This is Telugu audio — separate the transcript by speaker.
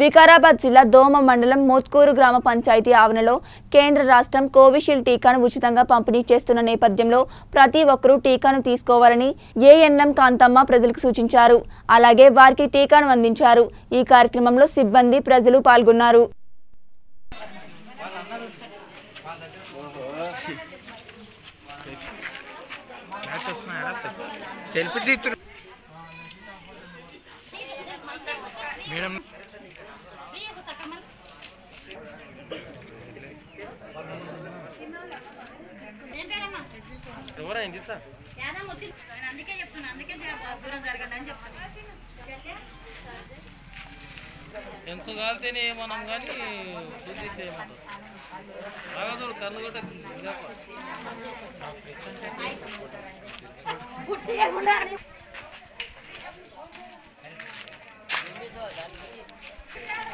Speaker 1: వికారాబాద్ జిల్లా దోమ మండలం మోత్కూరు గ్రామ పంచాయతీ ఆవరణలో కేంద్ర రాష్ట్రం కోవిషీల్డ్ టీకాను ఉచితంగా పంపిణీ చేస్తున్న నేపథ్యంలో ప్రతి ఒక్కరూ టీకాను తీసుకోవాలని ఏఎన్ఎం కాంతమ్మ ప్రజలకు సూచించారు. అలాగే వారికి టీకాను అందించారు. ఈ కార్యక్రమంలో సిబ్బంది ప్రజలు పాల్గొన్నారు.
Speaker 2: సెల్ఫీ మేడం ఎవరైంది సార్
Speaker 3: యాదమ్మ వచ్చింది. అందుకే చెప్తున్నా అందుకే దూరం జరగండి అని చెప్తున్నా
Speaker 4: ఎంత కాలితేనే మనం కానీ శుద్ధి చేయమంటాం బాగా చూడు కన్ను కూడా
Speaker 3: పెద్ద